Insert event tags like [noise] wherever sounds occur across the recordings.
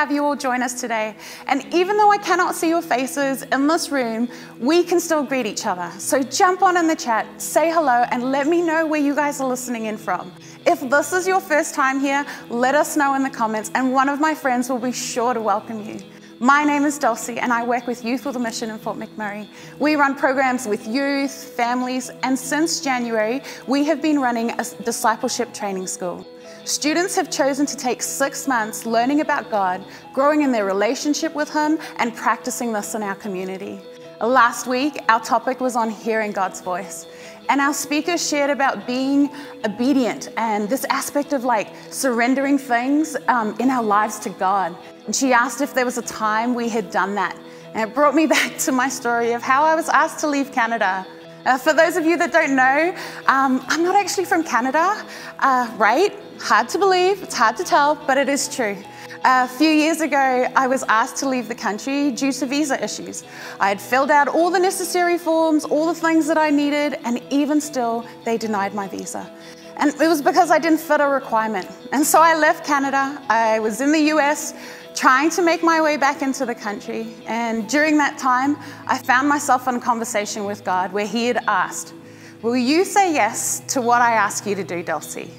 have you all join us today. And even though I cannot see your faces in this room, we can still greet each other. So jump on in the chat, say hello, and let me know where you guys are listening in from. If this is your first time here, let us know in the comments, and one of my friends will be sure to welcome you. My name is Dulcie, and I work with Youth with a Mission in Fort McMurray. We run programs with youth, families, and since January, we have been running a discipleship training school. Students have chosen to take six months learning about God, growing in their relationship with Him, and practicing this in our community. Last week, our topic was on hearing God's voice. And our speaker shared about being obedient and this aspect of like surrendering things um, in our lives to God. And she asked if there was a time we had done that. And it brought me [laughs] back to my story of how I was asked to leave Canada. Uh, for those of you that don't know, um, I'm not actually from Canada, uh, right? Hard to believe, it's hard to tell, but it is true. A few years ago, I was asked to leave the country due to visa issues. I had filled out all the necessary forms, all the things that I needed, and even still, they denied my visa. And it was because I didn't fit a requirement. And so I left Canada. I was in the US trying to make my way back into the country. And during that time, I found myself in a conversation with God where He had asked, Will you say yes to what I ask you to do, Dulcie?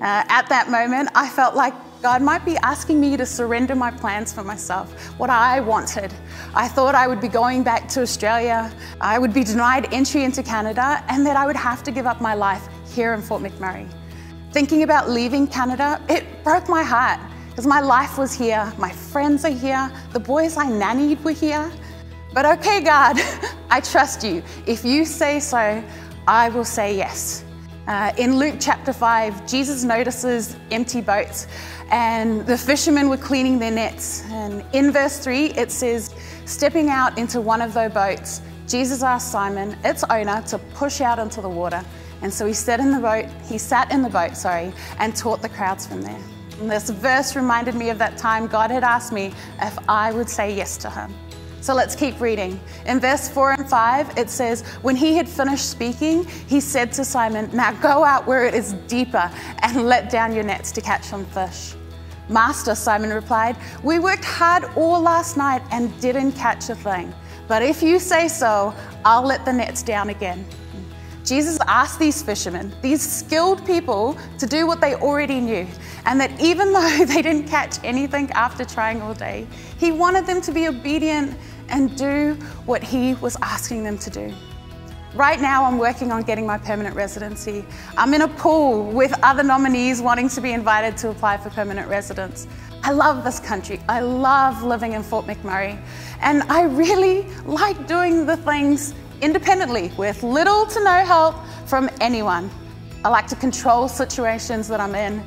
Uh, at that moment, I felt like God might be asking me to surrender my plans for myself, what I wanted. I thought I would be going back to Australia, I would be denied entry into Canada, and that I would have to give up my life here in Fort McMurray. Thinking about leaving Canada, it broke my heart because my life was here, my friends are here, the boys I nannied were here. But okay, God, [laughs] I trust you. If you say so, I will say yes. Uh, in Luke chapter 5, Jesus notices empty boats and the fishermen were cleaning their nets. And in verse 3, it says, Stepping out into one of those boats, Jesus asked Simon, its owner, to push out into the water. And so he sat in the boat, he sat in the boat, sorry, and taught the crowds from there. And this verse reminded me of that time God had asked me if I would say yes to him. So let's keep reading. In verse 4 and 5, it says, When he had finished speaking, he said to Simon, Now go out where it is deeper and let down your nets to catch some fish. Master, Simon replied, We worked hard all last night and didn't catch a thing. But if you say so, I'll let the nets down again. Jesus asked these fishermen, these skilled people, to do what they already knew. And that even [laughs] though they didn't catch anything after trying all day, he wanted them to be obedient and do what he was asking them to do. Right now, I'm working on getting my permanent residency. I'm in a pool with other nominees wanting to be invited to apply for permanent residence. I love this country. I love living in Fort McMurray. And I really [laughs] like doing the things independently with little to no help from anyone. I like to control situations that I'm in.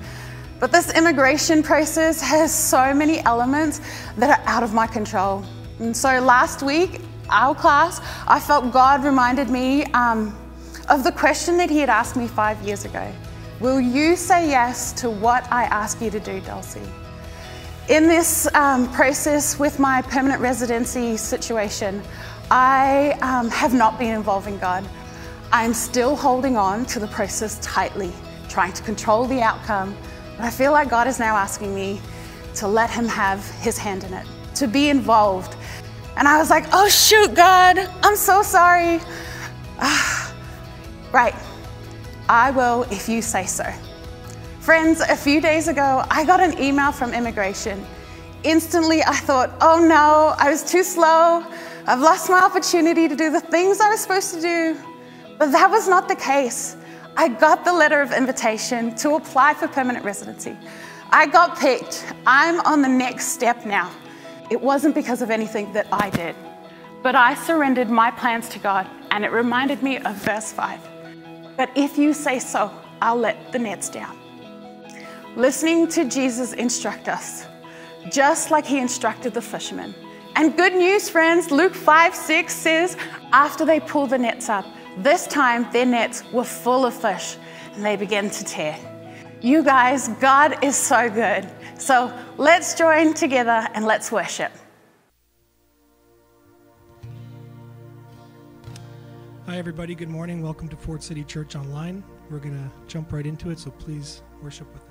But this immigration process has so many elements that are out of my control. And so last week, our class, I felt God reminded me um, of the question that He had asked me five years ago Will you say yes to what I ask you to do, Dulcie? In this um, process with my permanent residency situation, I um, have not been involving God. I'm still holding on to the process tightly, trying to control the outcome, but I feel like God is now asking me to let Him have His hand in it, to be involved, and I was like, oh, shoot, God, I'm so sorry. [sighs] right, I will if you say so. Friends, a few days ago, I got an email from immigration. Instantly, I thought, oh no, I was too slow. I've lost my opportunity to do the things I was supposed to do. But that was not the case. I got the letter of invitation to apply for permanent residency. I got picked. I'm on the next step now. It wasn't because of anything that I did, but I surrendered my plans to God, and it reminded me of verse 5. But if you say so, I'll let the nets down. Listening to Jesus instruct us, just like he instructed the fishermen. And good news, friends, Luke 5 6 says, after they pulled the nets up, this time their nets were full of fish, and they began to tear. You guys, God is so good. So let's join together and let's worship. Hi, everybody. Good morning. Welcome to Fort City Church Online. We're going to jump right into it, so please worship with us.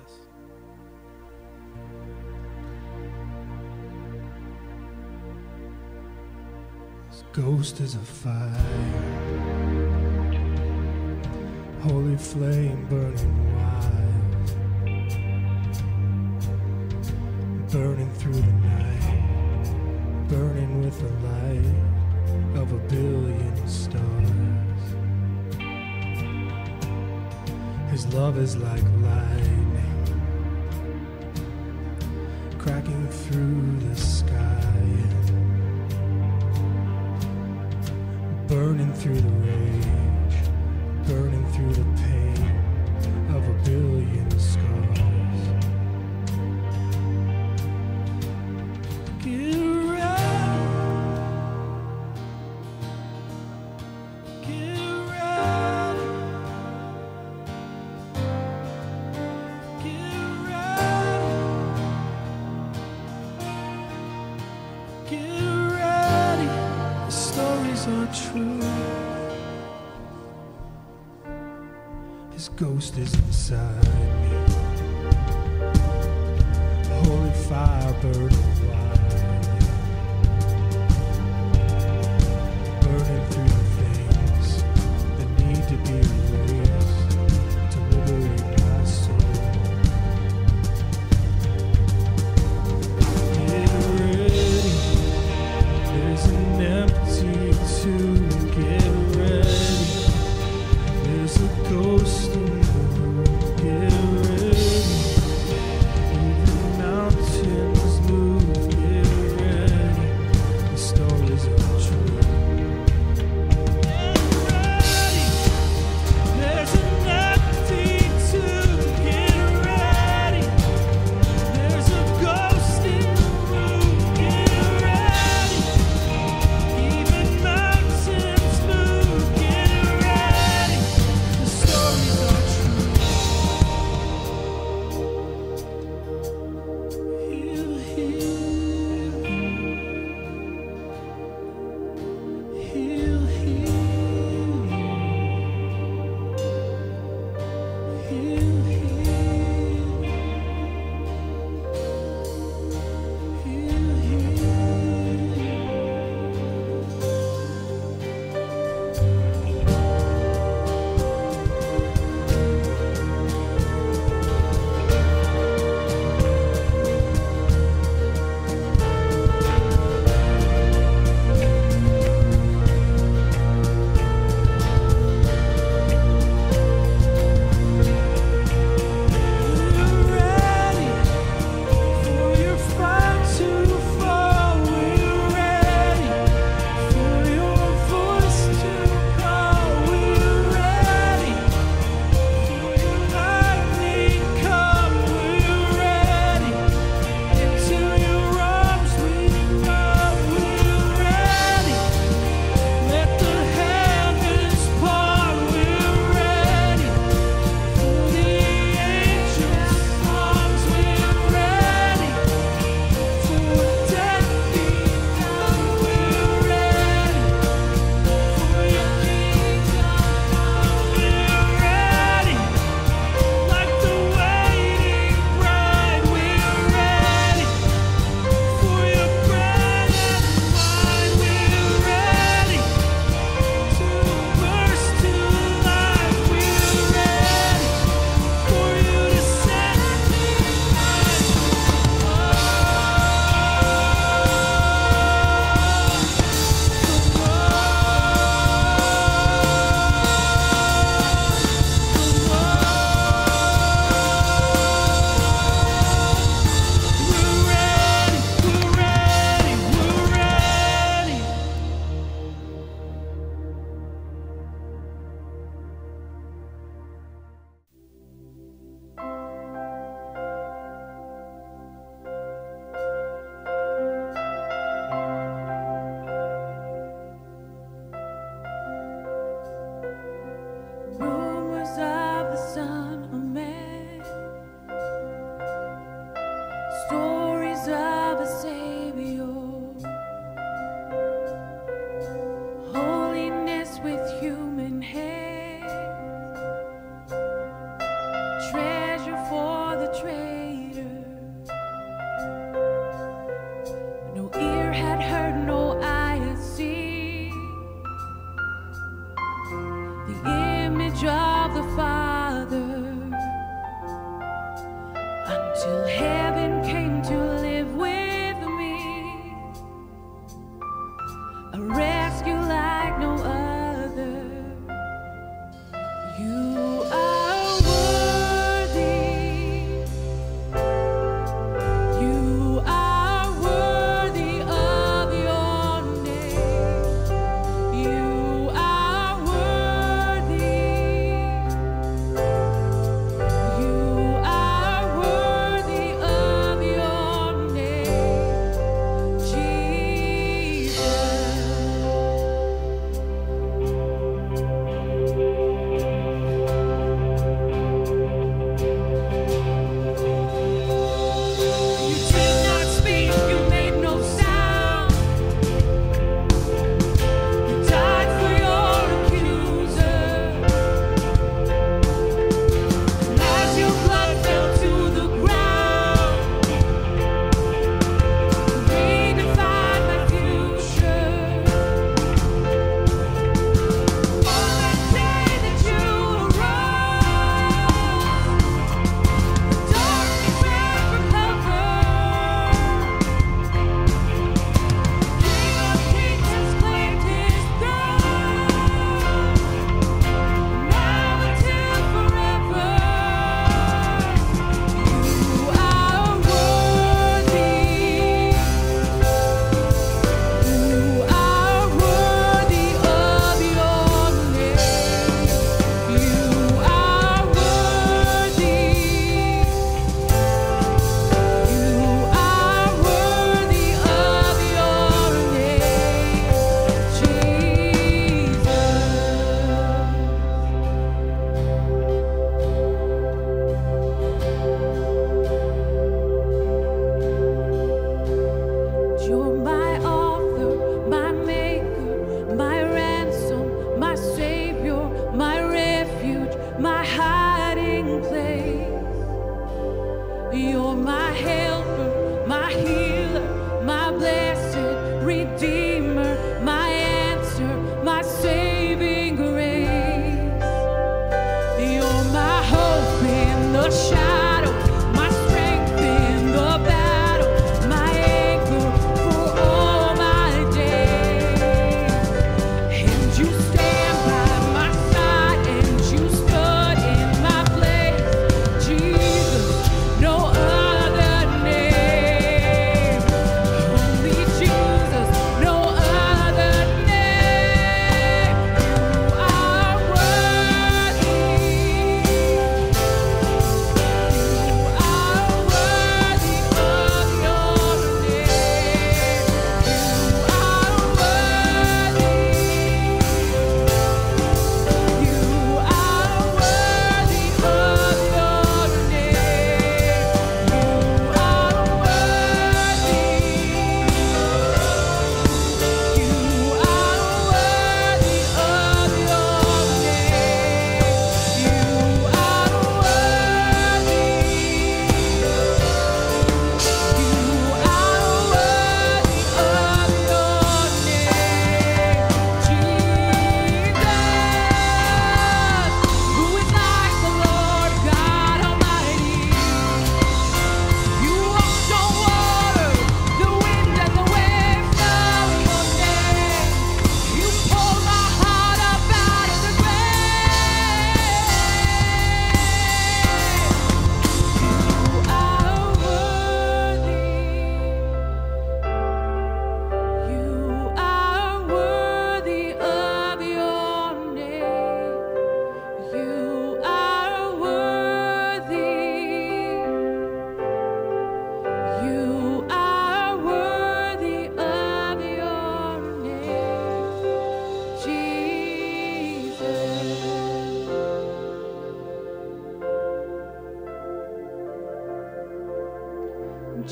Ghost is a fire, holy flame burning wild, burning through the night, burning with the light of a billion stars. His love is like lightning, cracking through the sky. Burning through the rage, burning through the pain ghost is inside me. Holy fire burning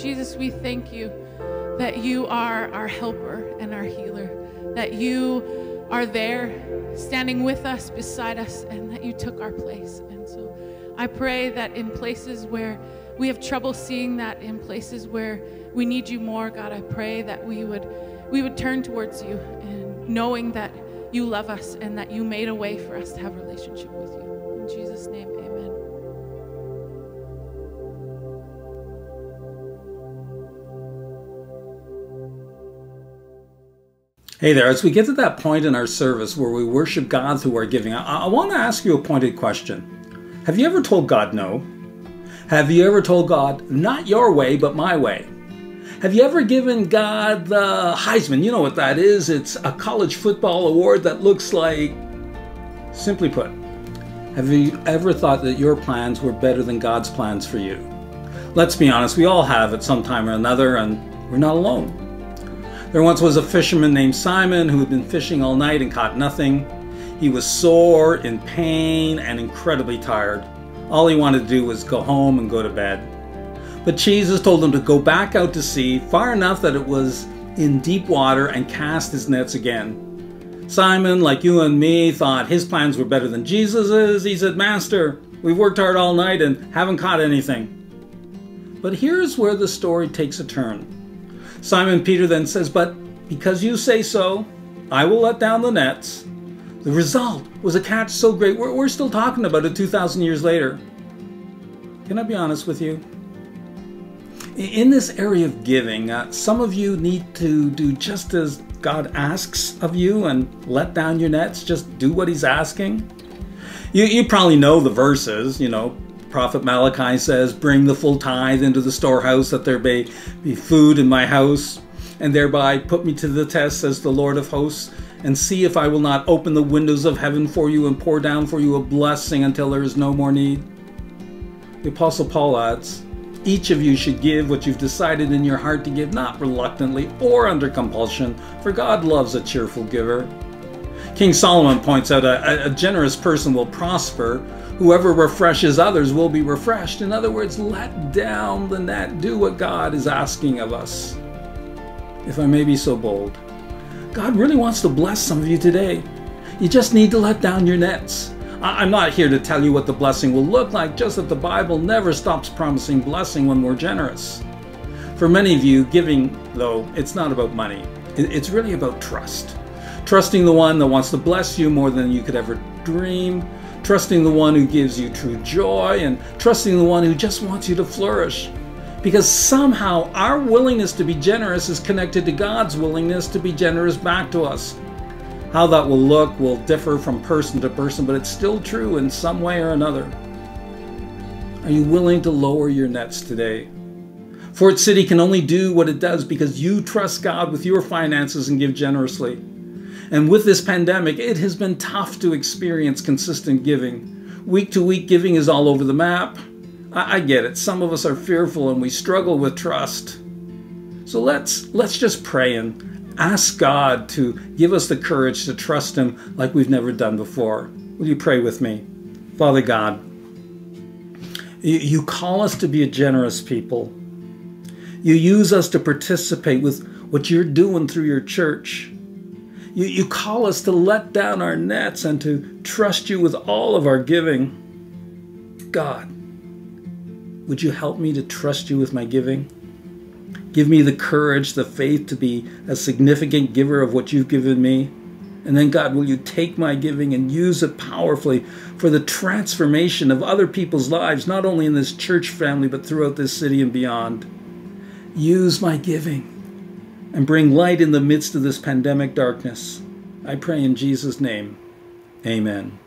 Jesus, we thank you that you are our helper and our healer, that you are there standing with us, beside us, and that you took our place. And so I pray that in places where we have trouble seeing that, in places where we need you more, God, I pray that we would we would turn towards you and knowing that you love us and that you made a way for us to have a relationship with you. Hey there, as we get to that point in our service where we worship God through our giving, I, I want to ask you a pointed question. Have you ever told God no? Have you ever told God, not your way, but my way? Have you ever given God the Heisman? You know what that is? It's a college football award that looks like, simply put, have you ever thought that your plans were better than God's plans for you? Let's be honest, we all have at some time or another, and we're not alone. There once was a fisherman named Simon who had been fishing all night and caught nothing. He was sore, in pain, and incredibly tired. All he wanted to do was go home and go to bed. But Jesus told him to go back out to sea far enough that it was in deep water and cast his nets again. Simon, like you and me, thought his plans were better than Jesus's. He said, Master, we've worked hard all night and haven't caught anything. But here's where the story takes a turn. Simon Peter then says, But because you say so, I will let down the nets. The result was a catch so great, we're, we're still talking about it 2,000 years later. Can I be honest with you? In this area of giving, uh, some of you need to do just as God asks of you and let down your nets. Just do what He's asking. You, you probably know the verses, you know. Prophet Malachi says, Bring the full tithe into the storehouse, that there may be food in my house, and thereby put me to the test, says the Lord of hosts, and see if I will not open the windows of heaven for you and pour down for you a blessing until there is no more need. The Apostle Paul adds, each of you should give what you've decided in your heart to give, not reluctantly or under compulsion, for God loves a cheerful giver. King Solomon points out a, a generous person will prosper. Whoever refreshes others will be refreshed. In other words, let down the net. Do what God is asking of us. If I may be so bold, God really wants to bless some of you today. You just need to let down your nets. I'm not here to tell you what the blessing will look like, just that the Bible never stops promising blessing when we're generous. For many of you, giving, though, it's not about money. It's really about trust. Trusting the one that wants to bless you more than you could ever dream, trusting the one who gives you true joy, and trusting the one who just wants you to flourish. Because somehow our willingness to be generous is connected to God's willingness to be generous back to us. How that will look will differ from person to person, but it's still true in some way or another. Are you willing to lower your nets today? Fort City can only do what it does because you trust God with your finances and give generously. And with this pandemic, it has been tough to experience consistent giving. Week to week giving is all over the map. I, I get it. Some of us are fearful and we struggle with trust. So let's let's just pray and ask God to give us the courage to trust Him like we've never done before. Will you pray with me? Father God, you call us to be a generous people. You use us to participate with what you're doing through your church. You, you call us to let down our nets and to trust you with all of our giving. God, would you help me to trust you with my giving? Give me the courage, the faith to be a significant giver of what you've given me. And then, God, will you take my giving and use it powerfully for the transformation of other people's lives, not only in this church family, but throughout this city and beyond? Use my giving and bring light in the midst of this pandemic darkness. I pray in Jesus' name. Amen.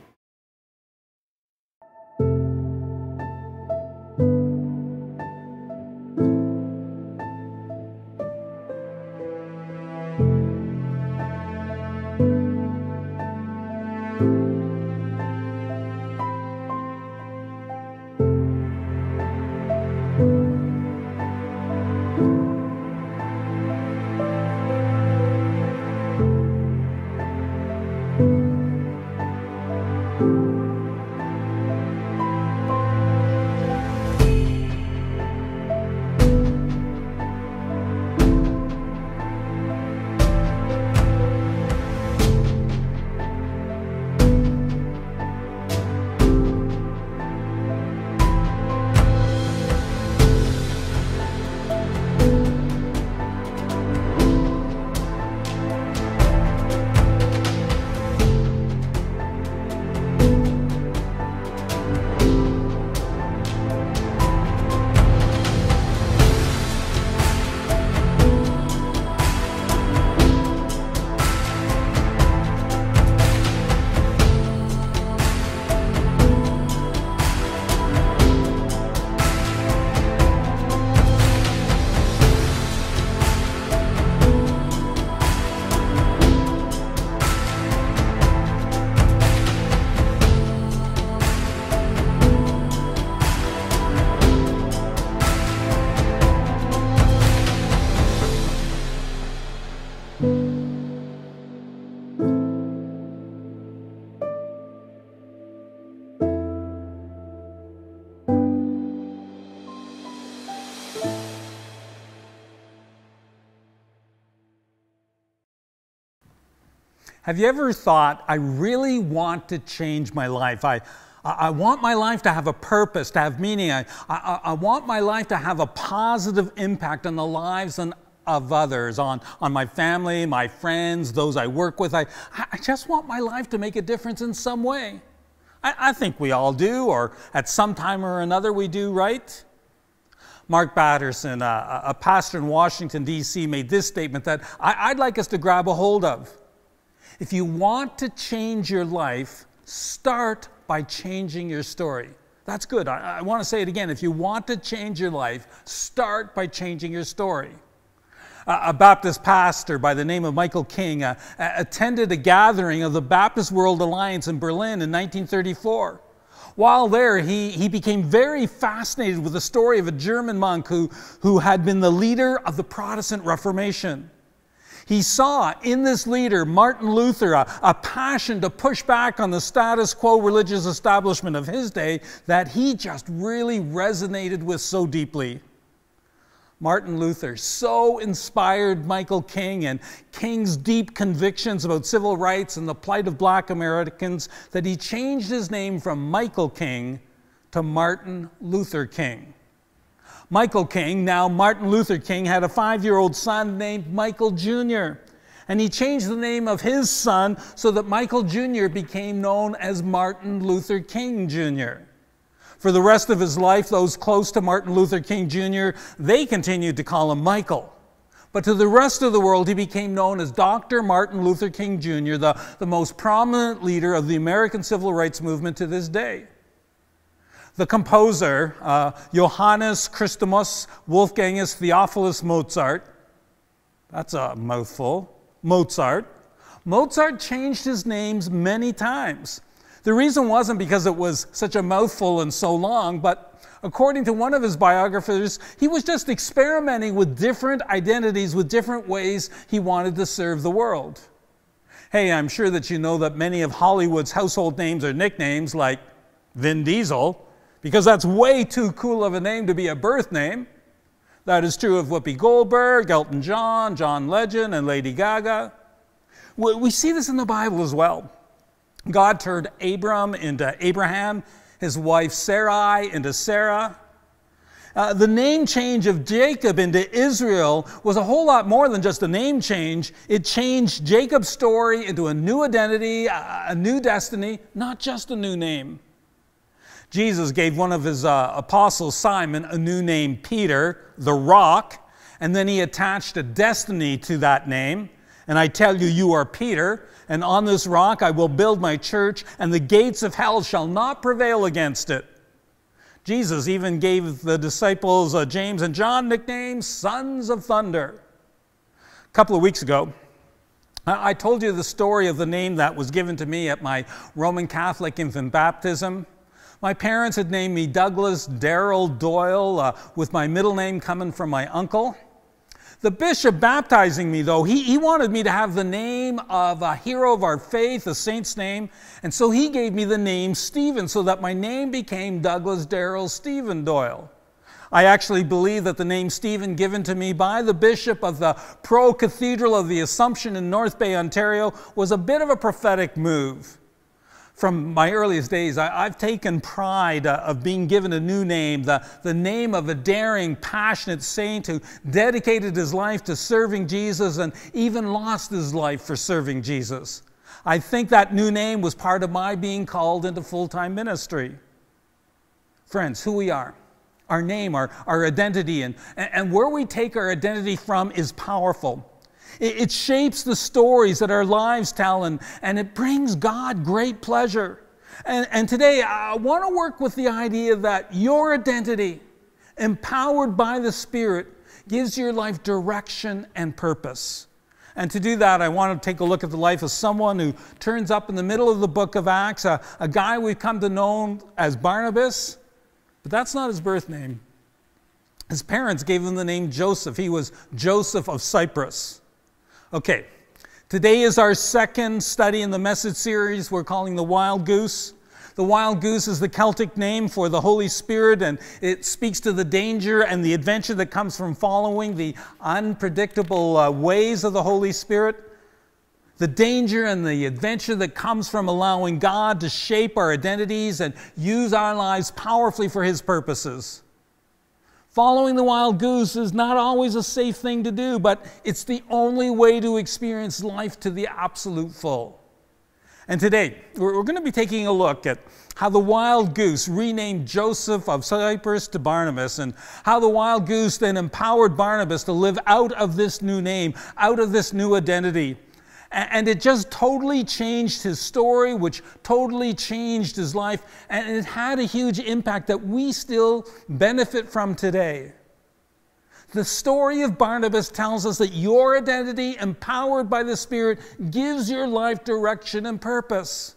Have you ever thought, I really want to change my life? I, I want my life to have a purpose, to have meaning. I, I, I want my life to have a positive impact on the lives of others, on, on my family, my friends, those I work with. I, I just want my life to make a difference in some way. I, I think we all do, or at some time or another we do, right? Mark Batterson, uh, a, a pastor in Washington, D.C., made this statement that I, I'd like us to grab a hold of. If you want to change your life, start by changing your story. That's good. I, I want to say it again. If you want to change your life, start by changing your story. A Baptist pastor by the name of Michael King uh, attended a gathering of the Baptist World Alliance in Berlin in 1934. While there, he, he became very fascinated with the story of a German monk who, who had been the leader of the Protestant Reformation. He saw in this leader, Martin Luther, a, a, passion to push back on the status quo religious establishment of his day that he just really resonated with so deeply. Martin Luther so inspired Michael King and King's deep convictions about civil rights and the plight of black Americans that he changed his name from Michael King to Martin Luther King. Michael King, now Martin Luther King, had a five year old son named Michael Jr. And he changed the name of his son so that Michael Jr. became known as Martin Luther King Jr. For the rest of his life, those close to Martin Luther King Jr., they continued to call him Michael. But to the rest of the world, he became known as Dr. Martin Luther King Jr., the, the most prominent leader of the American civil rights movement to this day. The composer, uh, Johannes Christoph Wolfgangus Theophilus Mozart, that's a mouthful, Mozart. Mozart changed his names many times. The reason wasn't because it was such a mouthful and so long, but according to one of his biographers, he was just experimenting with different identities, with different ways he wanted to serve the world. Hey, I'm sure that you know that many of Hollywood's household names are nicknames like Vin Diesel, because that's way too cool of a name to be a birth name. That is true of Whoopi Goldberg, Elton John, John Legend, and Lady Gaga. We see this in the Bible as well. God turned Abram into Abraham, his wife Sarai into Sarah. Uh, the name change of Jacob into Israel was a whole lot more than just a name change. It changed Jacob's story into a new identity, a, a new destiny, not just a new name. Jesus gave one of his uh, apostles, Simon, a new name, Peter, the rock, and then he attached a destiny to that name. And I tell you, you are Peter, and on this rock I will build my church, and the gates of hell shall not prevail against it. Jesus even gave the disciples uh, James and John nicknames sons of thunder. A couple of weeks ago, I told you the story of the name that was given to me at my Roman Catholic infant baptism. My parents had named me Douglas Daryl Doyle, uh, with my middle name coming from my uncle. The bishop baptizing me, though, he, he wanted me to have the name of a hero of our faith, a saint's name, and so he gave me the name Stephen, so that my name became Douglas Darrell Stephen Doyle. I actually believe that the name Stephen, given to me by the bishop of the Pro Cathedral of the Assumption in North Bay, Ontario, was a bit of a prophetic move from my earliest days, I, have taken pride uh, of being given a new name, the, the name of a daring, passionate saint who dedicated his life to serving Jesus and even lost his life for serving Jesus. I think that new name was part of my being called into full time ministry. Friends, who we are, our name, our, our identity, and, and where we take our identity from is powerful. It, it shapes the stories that our lives tell, and, and it brings God great pleasure. And, and today, I want to work with the idea that your identity, empowered by the Spirit, gives your life direction and purpose. And to do that, I want to take a look at the life of someone who turns up in the middle of the book of Acts, a, a guy we've come to know as Barnabas, but that's not his birth name. His parents gave him the name Joseph. He was Joseph of Cyprus. Okay, today is our second study in the message series we're calling the Wild Goose. The wild goose is the Celtic name for the Holy Spirit, and it speaks to the danger and the adventure that comes from following the unpredictable uh, ways of the Holy Spirit. the danger and the adventure that comes from allowing God to shape our identities and use our lives powerfully for His purposes. Following the wild goose is not always a safe thing to do, but it's the only way to experience life to the absolute full. And today, we're, going to be taking a look at how the wild goose renamed Joseph of Cyprus to Barnabas, and how the wild goose then empowered Barnabas to live out of this new name, out of this new identity. And it just totally changed his story, which totally changed his life. And it had a huge impact that we still benefit from today. The story of Barnabas tells us that your identity, empowered by the Spirit, gives your life direction and purpose.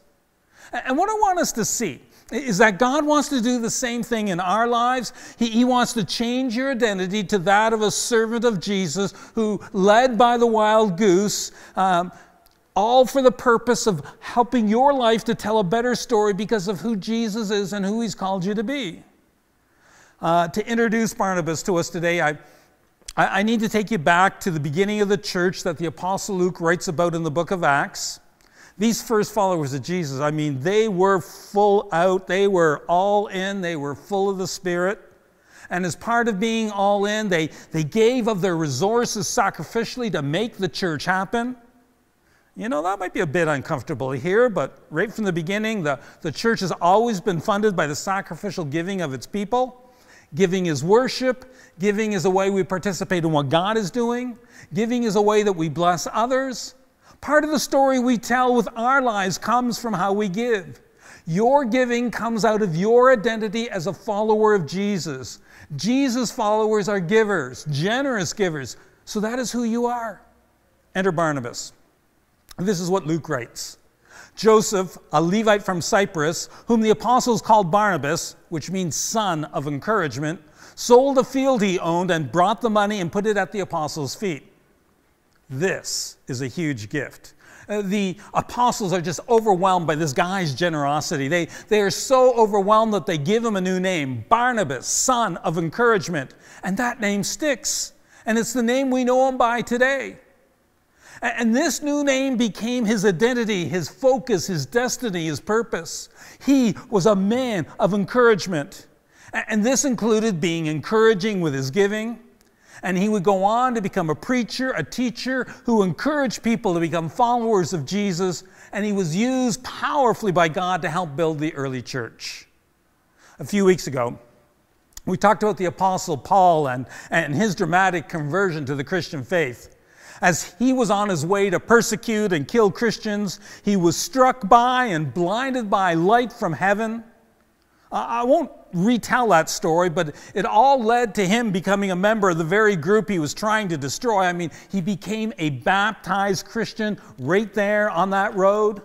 And what I want us to see is that God wants to do the same thing in our lives. He, he, wants to change your identity to that of a servant of Jesus who, led by the wild goose, um, all for the purpose of helping your life to tell a better story because of who Jesus is and who He's called you to be. Uh, to introduce Barnabas to us today, I, I, need to take you back to the beginning of the church that the Apostle Luke writes about in the book of Acts. These first followers of Jesus, I mean, they were full out, they were all in, they were full of the Spirit. And as part of being all in, they, they gave of their resources sacrificially to make the church happen. You know, that might be a bit uncomfortable here, but right from the beginning, the, the church has always been funded by the sacrificial giving of its people. Giving is worship, giving is a way we participate in what God is doing, giving is a way that we bless others. Part of the story we tell with our lives comes from how we give. Your giving comes out of your identity as a follower of Jesus. Jesus followers are givers, generous givers. So that is who you are. Enter Barnabas. This is what Luke writes Joseph, a Levite from Cyprus, whom the apostles called Barnabas, which means son of encouragement, sold a field he owned and brought the money and put it at the apostles' feet. This is a huge gift. Uh, the apostles are just overwhelmed by this guy's generosity. They, they are so overwhelmed that they give him a new name Barnabas, son of encouragement. And that name sticks. And it's the name we know him by today. And this new name became his identity, his focus, his destiny, his purpose. He was a man of encouragement. And this included being encouraging with his giving. And he would go on to become a preacher, a teacher who encouraged people to become followers of Jesus. And he was used powerfully by God to help build the early church. A few weeks ago, we talked about the Apostle Paul and, and his dramatic conversion to the Christian faith. As he was on his way to persecute and kill Christians, he was struck by and blinded by light from heaven. I won't retell that story, but it all led to him becoming a member of the very group he was trying to destroy. I mean, he became a baptized Christian right there on that road.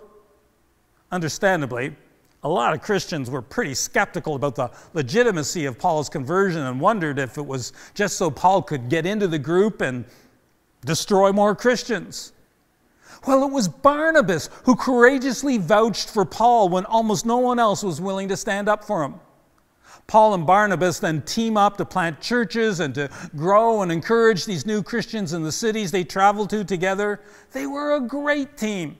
Understandably, a lot of Christians were pretty skeptical about the legitimacy of Paul's conversion and wondered if it was just so Paul could get into the group and destroy more Christians. Well, it was Barnabas who courageously vouched for Paul when almost no one else was willing to stand up for him. Paul and Barnabas then team up to plant churches and to grow and encourage these new Christians in the cities they traveled to together. They were a great team.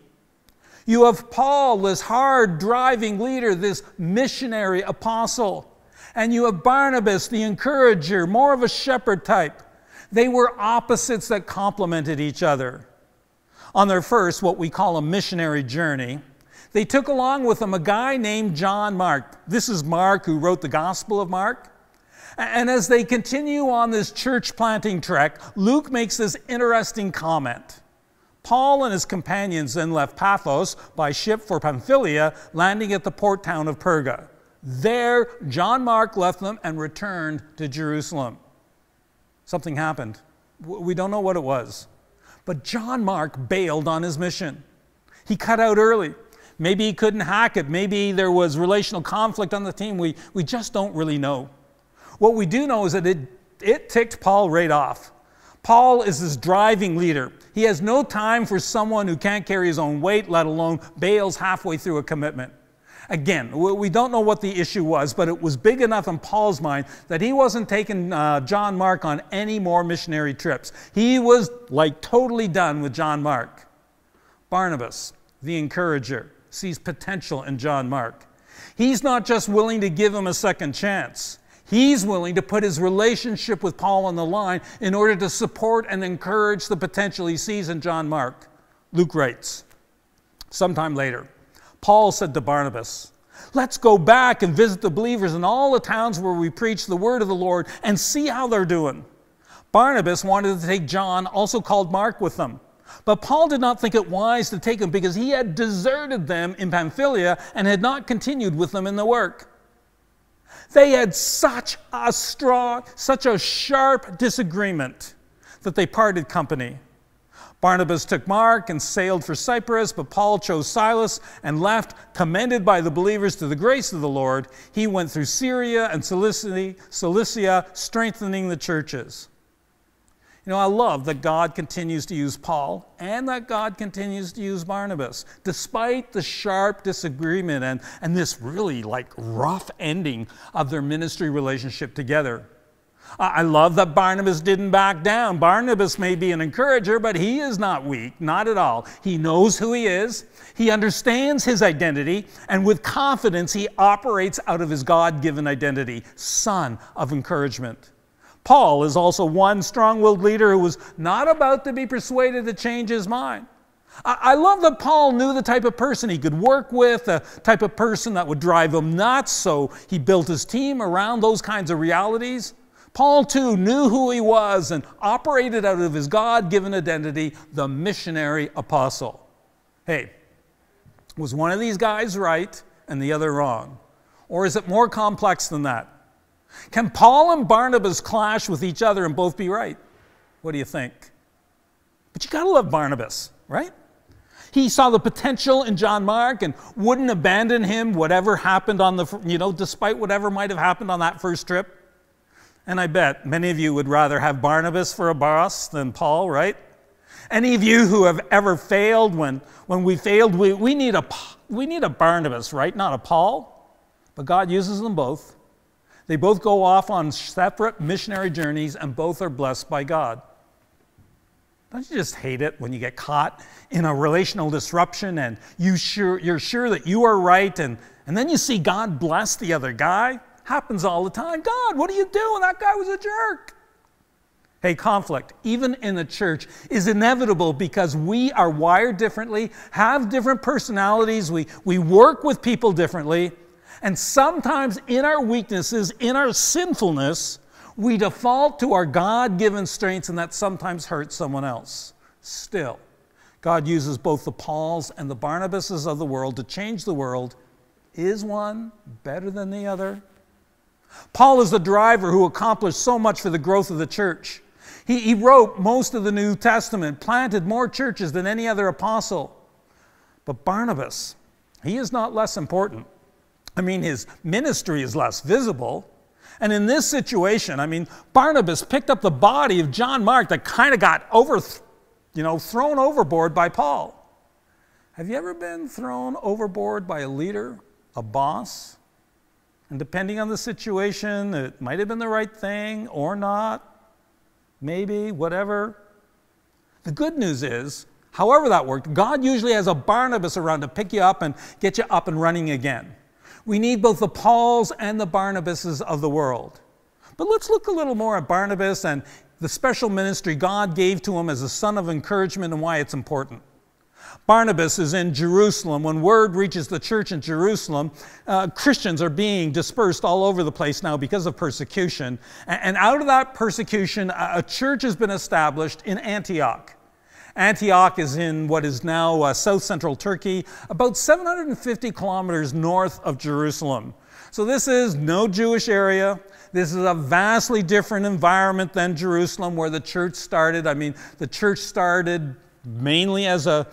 You have Paul, this hard driving leader, this missionary apostle. And you have Barnabas, the encourager, more of a shepherd type. They were opposites that complemented each other. On their first, what we call a missionary journey, they took along with them a guy named John Mark. This is Mark who wrote the Gospel of Mark. And as they continue on this church planting trek, Luke makes this interesting comment. Paul and his companions then left Paphos by ship for Pamphylia, landing at the port town of Perga. There, John Mark left them and returned to Jerusalem something happened. We don't know what it was. But John Mark bailed on his mission. He cut out early. Maybe he couldn't hack it. Maybe there was relational conflict on the team. We, we just don't really know. What we do know is that it, it ticked Paul right off. Paul is his driving leader. He has no time for someone who can't carry his own weight, let alone bails halfway through a commitment. Again, we don't know what the issue was, but it was big enough in Paul's mind that he wasn't taking uh, John Mark on any more missionary trips. He was like totally done with John Mark. Barnabas, the encourager, sees potential in John Mark. He's not just willing to give him a second chance. He's willing to put his relationship with Paul on the line in order to support and encourage the potential he sees in John Mark. Luke writes, sometime later, Paul said to Barnabas, Let's go back and visit the believers in all the towns where we preach the word of the Lord and see how they're doing. Barnabas wanted to take John, also called Mark, with them. But Paul did not think it wise to take him because he had deserted them in Pamphylia and had not continued with them in the work. They had such a strong, such a sharp disagreement that they parted company. Barnabas took Mark and sailed for Cyprus, but Paul chose Silas and left, commended by the believers to the grace of the Lord. He went through Syria and Cilicia, strengthening the churches. You know, I love that God continues to use Paul and that God continues to use Barnabas, despite the sharp disagreement and, and this really like rough ending of their ministry relationship together. I love that Barnabas didn't back down. Barnabas may be an encourager, but he is not weak, not at all. He knows who he is, he understands his identity, and with confidence, he operates out of his God given identity son of encouragement. Paul is also one strong willed leader who was not about to be persuaded to change his mind. I love that Paul knew the type of person he could work with, the type of person that would drive him nuts, so he built his team around those kinds of realities. Paul, too, knew who he was and operated out of his God given identity, the missionary apostle. Hey, was one of these guys right and the other wrong? Or is it more complex than that? Can Paul and Barnabas clash with each other and both be right? What do you think? But you gotta love Barnabas, right? He saw the potential in John Mark and wouldn't abandon him, whatever happened on the, you know, despite whatever might have happened on that first trip. And I bet many of you would rather have Barnabas for a boss than Paul, right? Any of you who have ever failed, when, when we failed, we, we, need a, we need a Barnabas, right? Not a Paul. But God uses them both. They both go off on separate missionary journeys, and both are blessed by God. Don't you just hate it when you get caught in a relational disruption and you sure, you're sure that you are right, and, and then you see God bless the other guy? Happens all the time. God, what are you doing? That guy was a jerk. Hey, conflict, even in the church, is inevitable because we are wired differently, have different personalities, we, we work with people differently, and sometimes in our weaknesses, in our sinfulness, we default to our God given strengths, and that sometimes hurts someone else. Still, God uses both the Pauls and the Barnabases of the world to change the world. Is one better than the other? Paul is the driver who accomplished so much for the growth of the church. He, he, wrote most of the New Testament, planted more churches than any other apostle. But Barnabas, he is not less important. I mean, his ministry is less visible. And in this situation, I mean, Barnabas picked up the body of John Mark that kind of got over, you know, thrown overboard by Paul. Have you ever been thrown overboard by a leader, a boss? And depending on the situation, it might have been the right thing or not, maybe, whatever. The good news is, however that worked, God usually has a Barnabas around to pick you up and get you up and running again. We need both the Pauls and the Barnabases of the world. But let's look a little more at Barnabas and the special ministry God gave to him as a son of encouragement and why it's important. Barnabas is in Jerusalem. When word reaches the church in Jerusalem, uh, Christians are being dispersed all over the place now because of persecution. And, out of that persecution, a, a church has been established in Antioch. Antioch is in what is now uh, south central Turkey, about 750 kilometers north of Jerusalem. So, this is no Jewish area. This is a vastly different environment than Jerusalem, where the church started. I mean, the church started mainly as a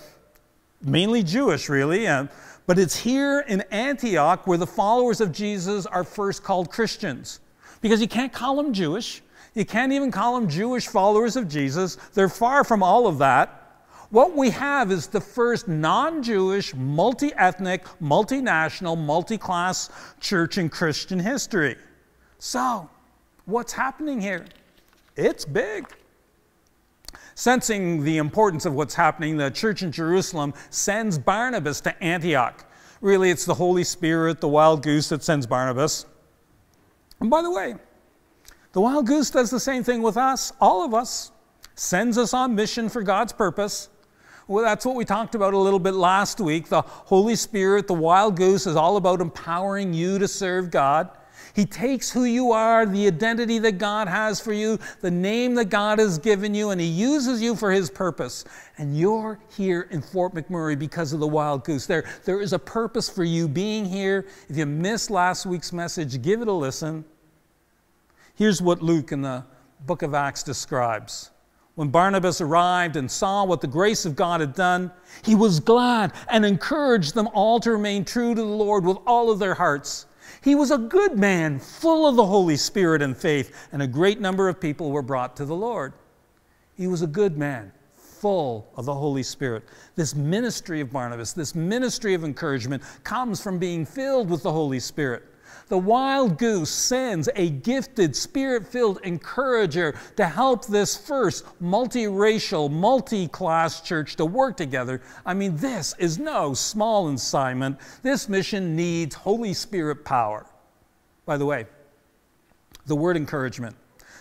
mainly Jewish, really. And, but it's here in Antioch where the followers of Jesus are first called Christians. Because you can't call them Jewish. You can't even call them Jewish followers of Jesus. They're far from all of that. What we have is the first non Jewish, multi ethnic, multinational, multi class church in Christian history. So, what's happening here? It's big. Sensing the importance of what's happening, the church in Jerusalem sends Barnabas to Antioch. Really, it's the Holy Spirit, the wild goose, that sends Barnabas. And by the way, the wild goose does the same thing with us, all of us, sends us on mission for God's purpose. Well, that's what we talked about a little bit last week. The Holy Spirit, the wild goose, is all about empowering you to serve God. He takes who you are, the identity that God has for you, the name that God has given you, and He uses you for His purpose. And you're here in Fort McMurray because of the wild goose. There, there is a purpose for you being here. If you missed last week's message, give it a listen. Here's what Luke in the book of Acts describes. When Barnabas arrived and saw what the grace of God had done, he was glad and encouraged them all to remain true to the Lord with all of their hearts. He was a good man, full of the Holy Spirit and faith, and a great number of people were brought to the Lord. He was a good man, full of the Holy Spirit. This ministry of Barnabas, this ministry of encouragement, comes from being filled with the Holy Spirit. The wild goose sends a gifted, spirit filled encourager to help this first multiracial, multi class church to work together. I mean, this is no small assignment. This mission needs Holy Spirit power. By the way, the word encouragement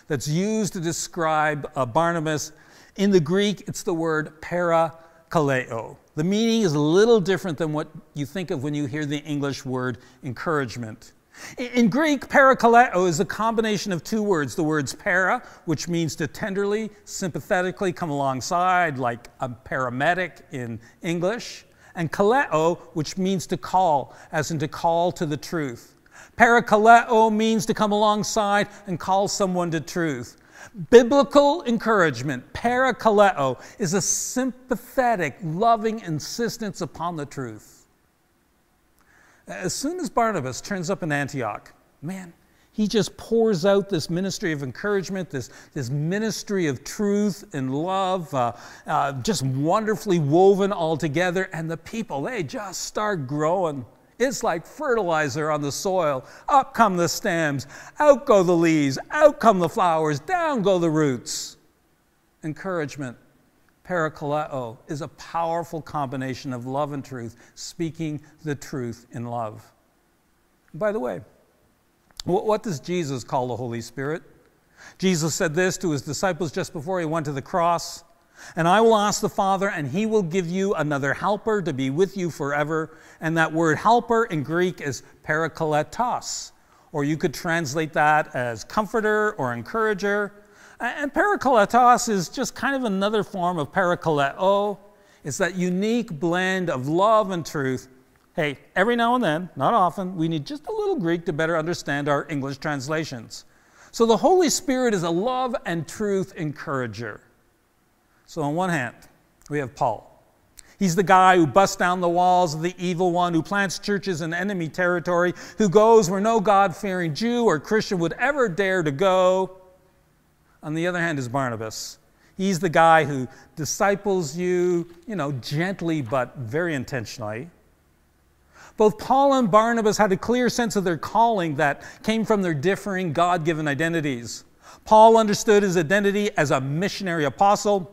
that's used to describe uh, Barnabas in the Greek, it's the word parakaleo. The meaning is a little different than what you think of when you hear the English word encouragement. In Greek, parakaleo is a combination of two words the words para, which means to tenderly, sympathetically come alongside, like a paramedic in English, and kaleo, which means to call, as in to call to the truth. Parakaleo means to come alongside and call someone to truth. Biblical encouragement, parakaleo, is a sympathetic, loving insistence upon the truth. As soon as Barnabas turns up in Antioch, man, he just pours out this ministry of encouragement, this, this ministry of truth and love, uh, uh, just wonderfully woven all together. And the people, they just start growing. It's like fertilizer on the soil. Up come the stems, out go the leaves, out come the flowers, down go the roots. Encouragement parakaleo oh, is a powerful combination of love and truth, speaking the truth in love. By the way, what does Jesus call the Holy Spirit? Jesus said this to his disciples just before he went to the cross. And I will ask the Father, and he will give you another helper to be with you forever. And that word helper in Greek is parakletos, or you could translate that as comforter or encourager. And parakletos is just kind of another form of parakaleo. It's that unique blend of love and truth. Hey, every now and then, not often, we need just a little Greek to better understand our English translations. So the Holy Spirit is a love and truth encourager. So, on one hand, we have Paul. He's the guy who busts down the walls of the evil one, who plants churches in enemy territory, who goes where no God fearing Jew or Christian would ever dare to go. On the other hand, is Barnabas. He's the guy who disciples you, you know, gently but very intentionally. Both Paul and Barnabas had a clear sense of their calling that came from their differing God given identities. Paul understood his identity as a missionary apostle,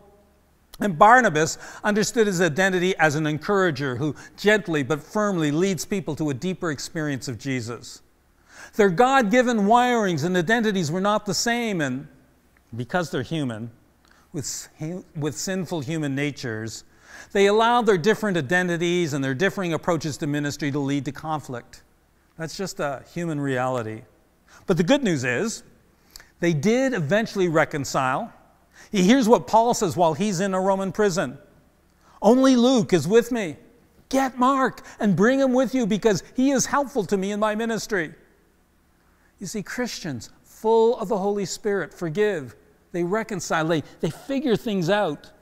and Barnabas understood his identity as an encourager who gently but firmly leads people to a deeper experience of Jesus. Their God given wirings and identities were not the same, and because they're human, with, with sinful human natures, they allow their different identities and their differing approaches to ministry to lead to conflict. That's just a human reality. But the good news is, they did eventually reconcile. Here's what Paul says while he's in a Roman prison Only Luke is with me. Get Mark and bring him with you because he is helpful to me in my ministry. You see, Christians full of the Holy Spirit forgive, they reconcile, they, they figure things out.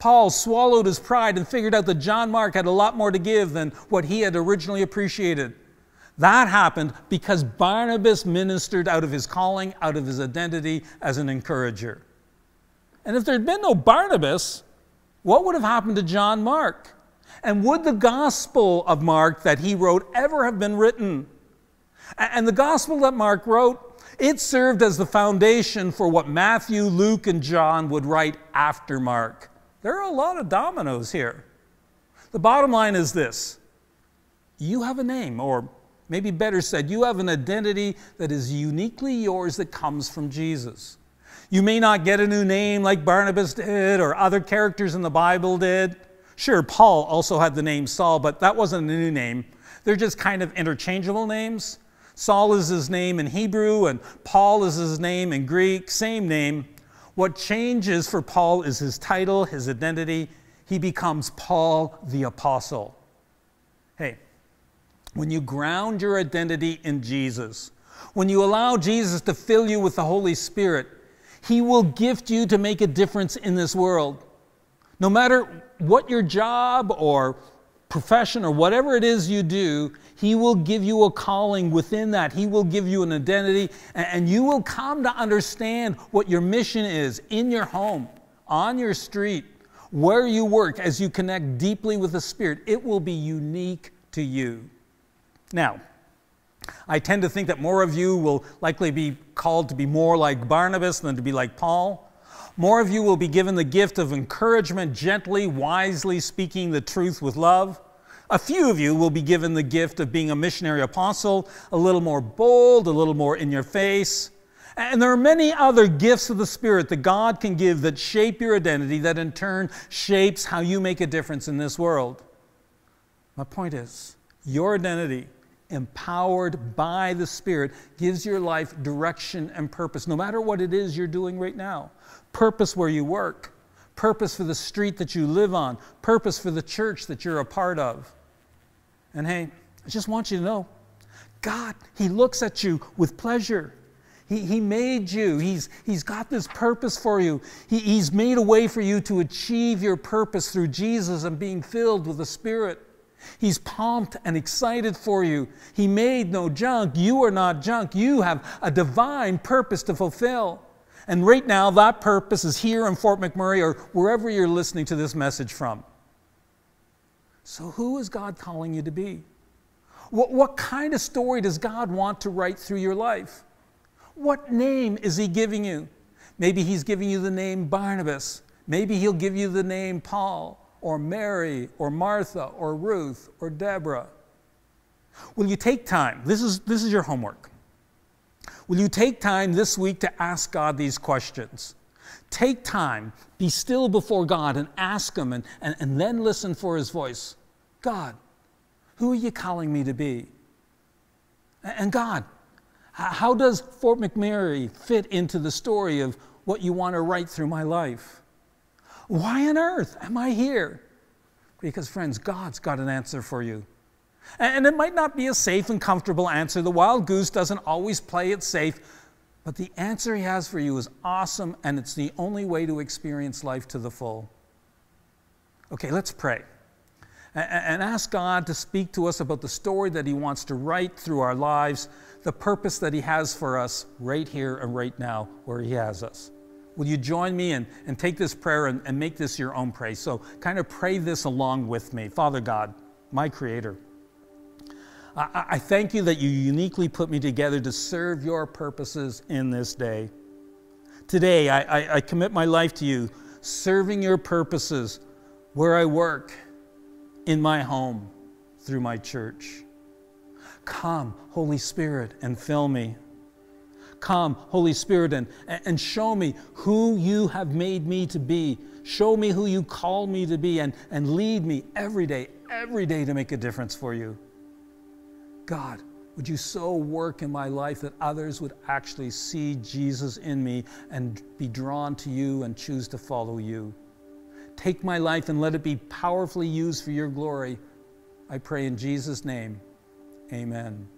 Paul swallowed his pride and figured out that John Mark had a lot more to give than what he had originally appreciated. That happened because Barnabas ministered out of his calling, out of his identity as an encourager. And if there had been no Barnabas, what would have happened to John Mark? And would the gospel of Mark that he wrote ever have been written? And the gospel that Mark wrote It served as the foundation for what Matthew, Luke, and John would write after Mark. There are a lot of dominoes here. The bottom line is this you have a name, or maybe better said, you have an identity that is uniquely yours that comes from Jesus. You may not get a new name like Barnabas did or other characters in the Bible did. Sure, Paul also had the name Saul, but that wasn't a new name. They're just kind of interchangeable names. Saul is his name in Hebrew, and Paul is his name in Greek, same name. What changes for Paul is his title, his identity. He becomes Paul the Apostle. Hey, when you ground your identity in Jesus, when you allow Jesus to fill you with the Holy Spirit, He will gift you to make a difference in this world. No matter what your job or profession or whatever it is you do, He will give you a calling within that. He will give you an identity, and you will come to understand what your mission is in your home, on your street, where you work, as you connect deeply with the Spirit. It will be unique to you. Now, I tend to think that more of you will likely be called to be more like Barnabas than to be like Paul. More of you will be given the gift of encouragement, gently, wisely speaking the truth with love. A few of you will be given the gift of being a missionary apostle, a little more bold, a little more in your face. And there are many other gifts of the Spirit that God can give that shape your identity, that in turn shapes how you make a difference in this world. My point is, your identity, empowered by the Spirit, gives your life direction and purpose, no matter what it is you're doing right now purpose where you work, purpose for the street that you live on, purpose for the church that you're a part of. And hey, I just want you to know God, He looks at you with pleasure. He, he made you. He's, he's got this purpose for you. He, he's made a way for you to achieve your purpose through Jesus and being filled with the Spirit. He's pumped and excited for you. He made no junk. You are not junk. You have a divine purpose to fulfill. And right now, that purpose is here in Fort McMurray or wherever you're listening to this message from. So, who is God calling you to be? What, what kind of story does God want to write through your life? What name is He giving you? Maybe He's giving you the name Barnabas. Maybe He'll give you the name Paul or Mary or Martha or Ruth or Deborah. Will you take time? This is, this is your homework. Will you take time this week to ask God these questions? Take time, be still before God and ask Him, and, and, and then listen for His voice. God, who are you calling me to be? And God, how does Fort McMurray fit into the story of what you want to write through my life? Why on earth am I here? Because, friends, God's got an answer for you. And it might not be a safe and comfortable answer. The wild goose doesn't always play it safe, but the answer he has for you is awesome, and it's the only way to experience life to the full. Okay, let's pray and ask God to speak to us about the story that He wants to write through our lives, the purpose that He has for us right here and right now where He has us. Will you join me and, and take this prayer and, and make this your own prayer? So, kind of pray this along with me. Father God, my Creator. I, I thank you that you uniquely put me together to serve your purposes in this day. Today, I, I, I commit my life to you, serving your purposes where I work, in my home, through my church. Come, Holy Spirit, and fill me. Come, Holy Spirit, and, and show me who you have made me to be. Show me who you call me to be, and, and lead me every day, every day to make a difference for you. God, would you so work in my life that others would actually see Jesus in me and be drawn to you and choose to follow you? Take my life and let it be powerfully used for your glory. I pray in Jesus' name. Amen.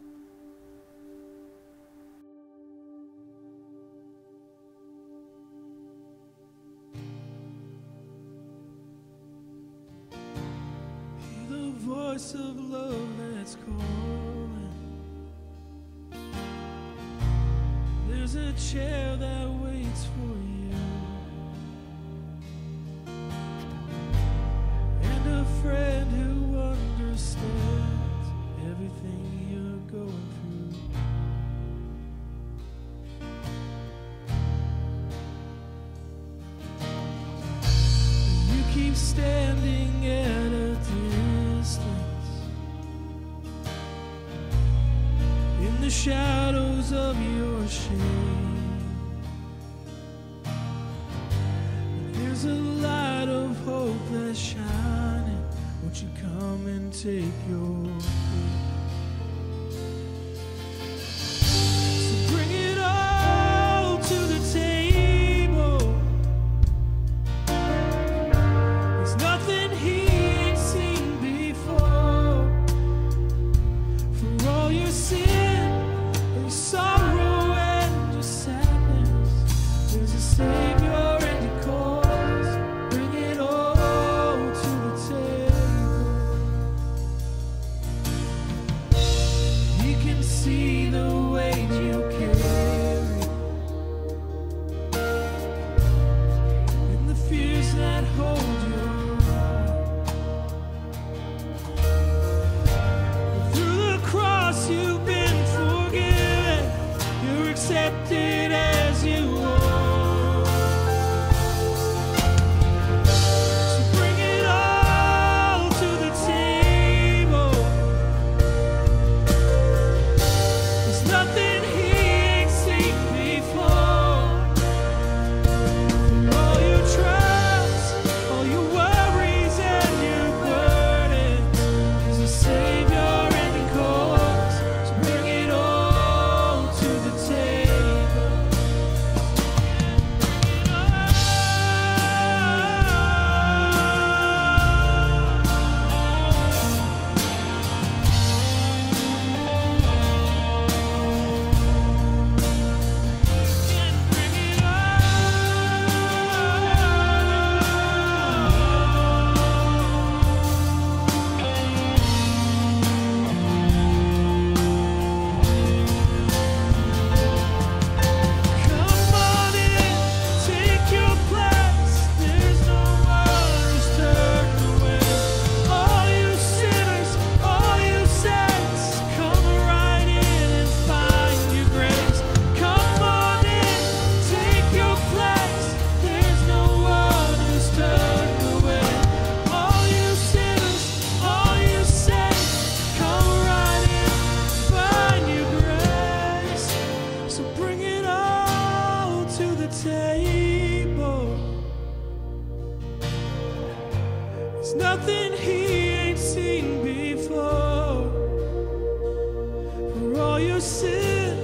Nothing he ain't seen before. For all your sin,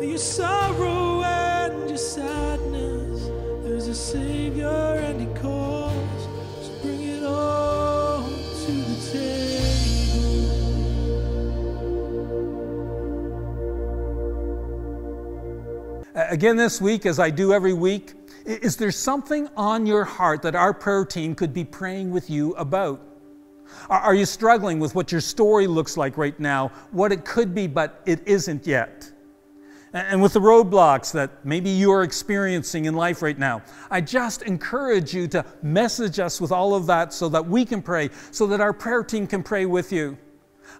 your sorrow, and your sadness, there's a Savior and He calls. So bring it all to the table. Again, this week, as I do every week, is there something on your heart that our prayer team could be praying with you about? Are you struggling with what your story looks like right now, what it could be, but it isn't yet? And with the roadblocks that maybe you are experiencing in life right now, I just encourage you to message us with all of that so that we can pray, so that our prayer team can pray with you.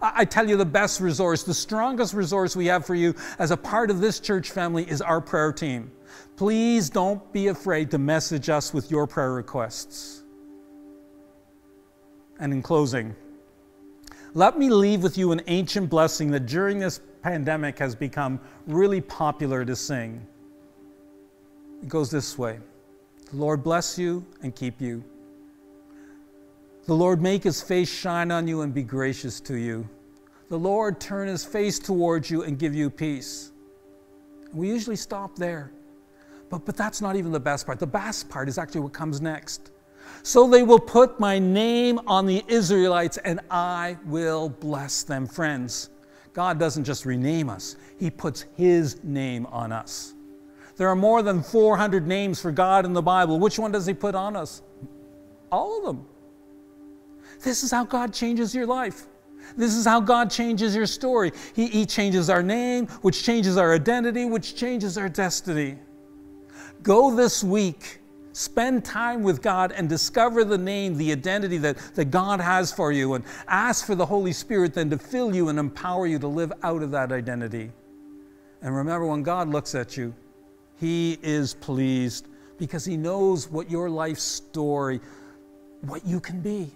I tell you, the best resource, the strongest resource we have for you as a part of this church family is our prayer team. Please don't be afraid to message us with your prayer requests. And in closing, let me leave with you an ancient blessing that during this pandemic has become really popular to sing. It goes this way The Lord bless you and keep you. The Lord make his face shine on you and be gracious to you. The Lord turn his face towards you and give you peace. We usually stop there. But, but that's not even the best part. The best part is actually what comes next. So they will put my name on the Israelites and I will bless them. Friends, God doesn't just rename us, He puts His name on us. There are more than 400 names for God in the Bible. Which one does He put on us? All of them. This is how God changes your life. This is how God changes your story. He, he changes our name, which changes our identity, which changes our destiny. Go this week, spend time with God, and discover the name, the identity that, that God has for you, and ask for the Holy Spirit then to fill you and empower you to live out of that identity. And remember, when God looks at you, He is pleased because He knows what your life story what you can be.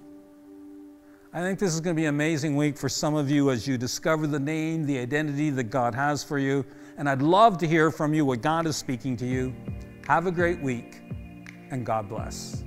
I think this is going to be an amazing week for some of you as you discover the name, the identity that God has for you. And I'd love to hear from you what God is speaking to you. Have a great week, and God bless.